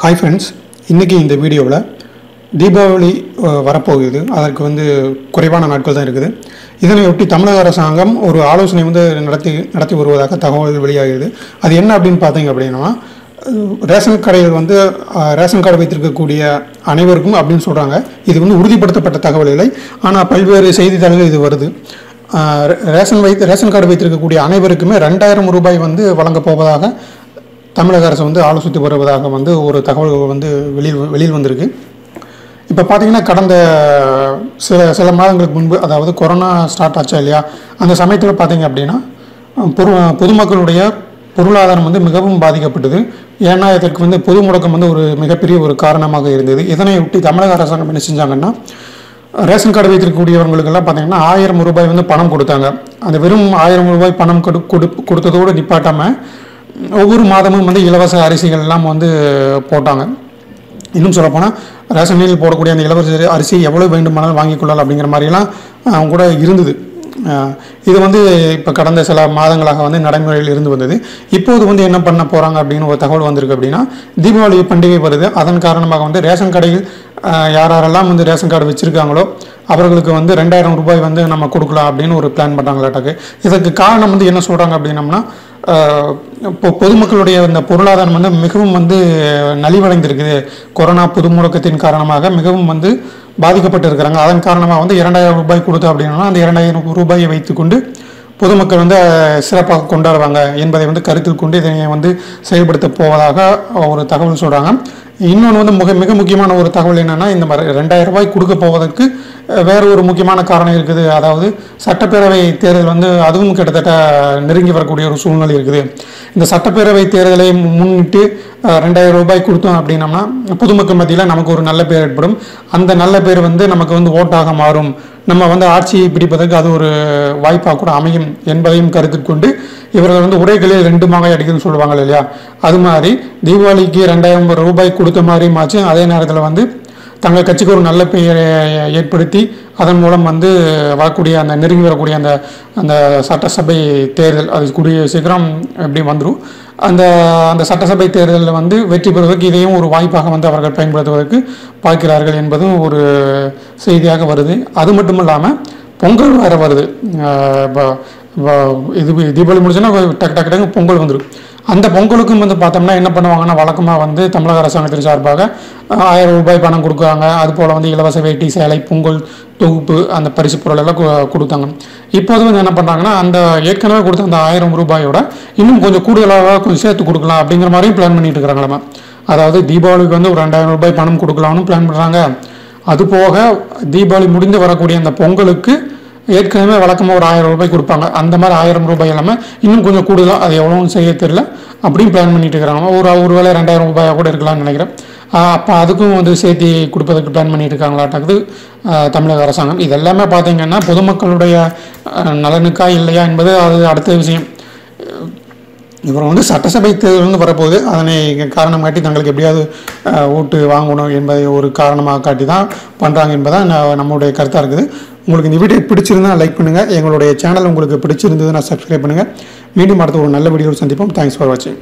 Hi friends இன்றைக்கி இந்த வீடியோவில் தீபாவளி வரப்போகுது. அதற்கு வந்து குறைவான நாட்கள் தான் இருக்குது. இதனையொட்டி தமிழக அரசாங்கம் ஒரு ஆலோசனை வந்து நடத்தி நடத்தி வருவதாக தகவல் வெளியாகிறது. அது என்ன அப்படின்னு பார்த்தீங்க அப்படின்னா ரேஷன் கடைகள் வந்து ரேஷன் கார்டு வைத்திருக்கக்கூடிய அனைவருக்கும் அப்படின்னு சொல்கிறாங்க இது வந்து உறுதிப்படுத்தப்பட்ட தகவல் இல்லை. ஆனால் பல்வேறு செய்தித்தாள்கள் இது வருது. ரேஷன் வைத்து ரேஷன் கார்டு வைத்திருக்கக்கூடிய அனைவருக்குமே ரெண்டாயிரம் ரூபாய் வந்து வழங்கப் போவதாக தமிழக அரசு வந்து ஆலோசித்து வருவதாக வந்து ஒரு தகவல் வந்து வெளியில் வெளியில் வந்திருக்கு. இப்போ பார்த்தீங்கன்னா கடந்த சில சில மாதங்களுக்கு முன்பு அதாவது கொரோனா ஸ்டார்ட் ஆச்சா இல்லையா அந்த சமயத்தில் பார்த்தீங்க அப்படின்னா பொது பொதுமக்களுடைய பொருளாதாரம் வந்து மிகவும் பாதிக்கப்பட்டது. ஏன்னா இதற்கு வந்து பொது முடக்கம் வந்து ஒரு மிகப்பெரிய ஒரு காரணமாக இருந்தது. இதனை ஒட்டி தமிழக அரசாங்கம் என்ன செஞ்சாங்கன்னா ரேஷன் கார்டு வைத்திருக்கக்கூடியவங்களுக்கெல்லாம் பார்த்தீங்கன்னா ஆயிரம் ரூபாய் வந்து பணம் கொடுத்தாங்க. அந்த வெறும் ஆயிரம் ரூபாய் பணம் கொடு கொடு கொடுத்ததோடு நிப்பாட்டாமல் ஒவ்வொரு மாதமும் வந்து இலவச அரிசிகள் எல்லாம் வந்து போட்டாங்க. இன்னும் சொல்லப்போனால் ரேஷனில் போடக்கூடிய அந்த இலவச அரிசி எவ்வளோ வேண்டுமானாலும் வாங்கி கொள்ளலாம் அப்படிங்கிற மாதிரிலாம் அவங்க கூட இருந்தது. இது வந்து இப்போ கடந்த சில மாதங்களாக வந்து நடைமுறையில் இருந்து வந்தது. இப்போது வந்து என்ன பண்ண போகிறாங்க அப்படின்னு ஒரு தகவல் வந்திருக்கு அப்படின்னா தீபாவளி பண்டிகை வருது. அதன் காரணமாக வந்து ரேஷன் கடையில் யார் யாரெல்லாம் வந்து ரேஷன் கார்டு வச்சுருக்காங்களோ அவர்களுக்கு வந்து ரெண்டாயிரம் ரூபாய் வந்து நம்ம கொடுக்கலாம் அப்படின்னு ஒரு பிளான் பண்ணுறாங்களாட்டாக்கு இதற்கு காரணம் வந்து என்ன சொல்கிறாங்க அப்படின்னம்னா இப்போ பொதுமக்களுடைய இந்த பொருளாதாரம் வந்து மிகவும் வந்து நலிவடைந்திருக்குது. கொரோனா பொது முடக்கத்தின் காரணமாக மிகவும் வந்து பாதிக்கப்பட்டு இருக்கிறாங்க அதன் காரணமாக வந்து இரண்டாயிரம் ரூபாய் கொடுத்தோம் அப்படின்னா அந்த இரண்டாயிரம் ரூபாயை வைத்துக்கொண்டு பொதுமக்கள் வந்து சிறப்பாக கொண்டாடுவாங்க என்பதை வந்து கருத்தில் கொண்டு இதனை வந்து செயல்படுத்த போவதாக ஒரு தகவல் சொல்கிறாங்க இன்னொன்று வந்து மிக மிக முக்கியமான ஒரு தகவல் என்னென்னா இந்த மாதிரி ரெண்டாயிரம் ரூபாய் கொடுக்க போவதற்கு வேறு ஒரு முக்கியமான காரணம் இருக்குது. அதாவது சட்டப்பேரவை தேர்தல் வந்து அதுவும் கிட்டத்தட்ட நெருங்கி வரக்கூடிய ஒரு சூழ்நிலை இருக்குது. இந்த சட்டப்பேரவை தேர்தலை முன்னிட்டு ரெண்டாயிரம் ரூபாய் கொடுத்தோம் அப்படின்னம்னா பொதுமக்கள் மத்தியில் நமக்கு ஒரு நல்ல பேர் ஏற்படும். அந்த நல்ல பேர் வந்து நமக்கு வந்து ஓட்டாக மாறும். நம்ம வந்து ஆட்சியை பிடிப்பதற்கு அது ஒரு வாய்ப்பாக கூட அமையும் என்பதையும் கருத்தில் கொண்டு இவர்கள் வந்து உரைகளில் ரெண்டு மாங்காய் அடிக்குதுன்னு சொல்லுவாங்க இல்லையா? அது மாதிரி தீபாவளிக்கு ரெண்டாயிரம் ரூபாய் கொடுத்த மாதிரியும் ஆச்சு. அதே நேரத்தில் வந்து தங்கள் கட்சிக்கு ஒரு நல்ல பெயரை ஏற்படுத்தி அதன் மூலம் வந்து வரக்கூடிய அந்த நெருங்கி வரக்கூடிய அந்த அந்த சட்டசபை தேர்தல் அது கூடிய சீக்கிரம் எப்படி வந்துடும் அந்த அந்த சட்டசபை தேர்தலில் வந்து வெற்றி பெறுவதற்கு இதையும் ஒரு வாய்ப்பாக வந்து அவர்கள் பயன்படுத்துவதற்கு பார்க்கிறார்கள் என்பதும் ஒரு செய்தியாக வருது. அது மட்டும் இல்லாமல் பொங்கல் வேறு வருது. இப்போ இது தீபாவளி முடிச்சுன்னா டக்கு டக்கு டக்கு பொங்கல் வந்துடும் அந்த பொங்கலுக்கும் வந்து பார்த்தோம்னா என்ன பண்ணுவாங்கன்னா வழக்கமாக வந்து தமிழக அரசாங்கத்தின் சார்பாக ஆயிரம் ரூபாய் பணம் கொடுக்குறாங்க. அது போல் வந்து இலவச வேட்டி சேலை பொங்கல் தொகுப்பு அந்த பரிசு பொருள் எல்லாம் கொடுத்தாங்க. இப்போது வந்து என்ன பண்ணுறாங்கன்னா அந்த ஏற்கனவே கொடுத்த அந்த ஆயிரம் ரூபாயோட இன்னும் கொஞ்சம் கூடுதலாக கொஞ்சம் சேர்த்து கொடுக்கலாம் அப்படிங்கிற மாதிரியும் பிளான் பண்ணிட்டு இருக்கிறாங்களாமா. அதாவது தீபாவளிக்கு வந்து ஒரு ரெண்டாயிரம் ரூபாய் பணம் கொடுக்கலாம்னு பிளான் பண்ணுறாங்க அது போக தீபாவளி முடிந்து வரக்கூடிய அந்த பொங்கலுக்கு ஏற்கனவே வழக்கமாக ஒரு ஆயிரம் ரூபாய் கொடுப்பாங்க. அந்த மாதிரி ஆயிரம் ரூபாய் இல்லாமல் இன்னும் கொஞ்சம் கூடுதலாக அது எவ்வளோன்னு செய்ய தெரியல. அப்படியும் பிளான் பண்ணிட்டு இருக்கிறாங்க. ஒரு ஒரு வேலை ரெண்டாயிரம் ரூபாயாக கூட இருக்கலாம்னு நினைக்கிறேன். அப்போ அதுக்கும் வந்து சேர்த்து கொடுப்பதற்கு பிளான் பண்ணிட்டு இருக்காங்களாட்டாக்குது தமிழக அரசாங்கம். இதெல்லாமே பார்த்தீங்கன்னா பொதுமக்களுடைய நலனுக்கா இல்லையா என்பது அது அடுத்த விஷயம். இவர் வந்து சட்டசபை தேர்தலிருந்து வரப்போகுது. அதனை காரணம் காட்டி தங்களுக்கு எப்படியாவது ஓட்டு வாங்கணும் என்பதை ஒரு காரணமாக காட்டி தான் பண்ணுறாங்க என்பதான் ந- நம்மளுடைய கருத்தாக இருக்குது. உங்களுக்கு இந்த வீடியோ பிடிச்சிருந்தா லைக் பண்ணுங்கள் எங்களுடைய சேனல் உங்களுக்கு பிடிச்சிருந்ததுன்னா சப்ஸ்கிரைப் பண்ணுங்கள் மீண்டும் அடுத்த ஒரு நல்ல வீடியோவில் சந்திப்போம். தேங்க்ஸ் ஃபார் வாட்சிங்